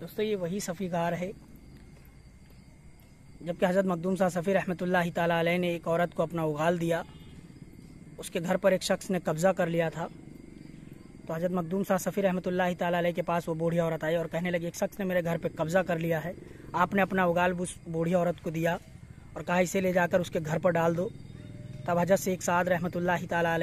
दोस्तों, ये वही सफ़ी गार है। जबकि हज़रत मखदूम शाह सफ़ी रहमत ताला ने एक औरत को अपना उगाल दिया। उसके घर पर एक शख्स ने कब्ज़ा कर लिया था। तो हज़रत मखदूम शाह सफ़ी रहमत ताला के पास वो बूढ़ी औरत आई और कहने लगी, एक शख्स ने मेरे घर पर कब्ज़ा कर लिया है। आपने अपना उगाल उस बूढ़ी औरत को दिया और कहा, इसे ले जाकर उसके घर पर डाल दो। तब हज़रत शेख साद रहमत ताला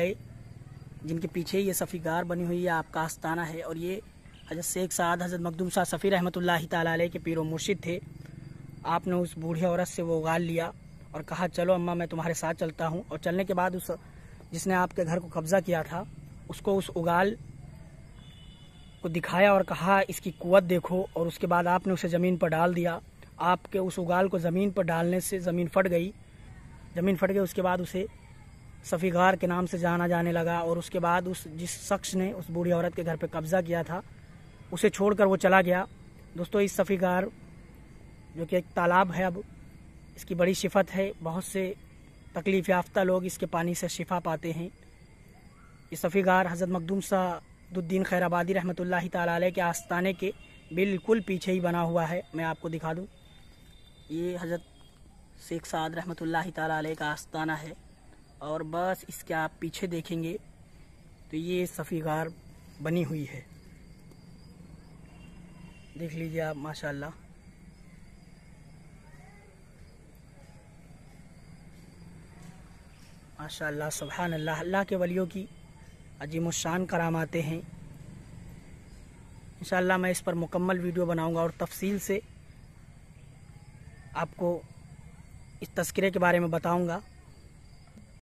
जिनके पीछे ये सफ़ी गार बनी हुई है, आपका आस्ताना है और ये हज़रत शेख साद, हज़रत मखदूम शाह सफ़ी रहमत ताला के पीर मुर्शिद थे। आपने उस बूढ़ी औरत से वो उगाल लिया और कहा, चलो अम्मा, मैं तुम्हारे साथ चलता हूँ। और चलने के बाद उस, जिसने आपके घर को कब्ज़ा किया था, उसको उस उगाल को दिखाया और कहा, इसकी कुत देखो। और उसके बाद आपने उसे ज़मीन पर डाल दिया। आपके उस उगाल को ज़मीन पर डालने से ज़मीन फट गई। ज़मीन फट गई, उसके बाद उसे सफ़ीगार के नाम से जाना जाने लगा और उसके बाद उस, जिस शख्स ने उस बूढ़ी औरत के घर पर कब्ज़ा किया था उसे छोड़कर वो चला गया। दोस्तों, इस सफ़ीगार, जो कि एक तालाब है अब, इसकी बड़ी शिफत है। बहुत से तकलीफ़ याफ्ता लोग इसके पानी से शिफा पाते हैं। ये सफ़ीगार हज़रत मखदूम सादुद्दीन खैराबादी रहमत ताली के आस्ताने के बिल्कुल पीछे ही बना हुआ है। मैं आपको दिखा दूँ। ये हज़रत शेख साद रहमत ताली का आस्ताना है और बस इसके आप पीछे देखेंगे तो ये सफ़ीगार बनी हुई है। देख लीजिए आप, माशाल्लाह। माशाल्लाह सुबहान अल्लाह अल्लाह के वलियों की अजीम शान करामाते हैं। इन मैं इस पर मुकम्मल वीडियो बनाऊँगा और तफसील से आपको इस तस्करे के बारे में बताऊँगा।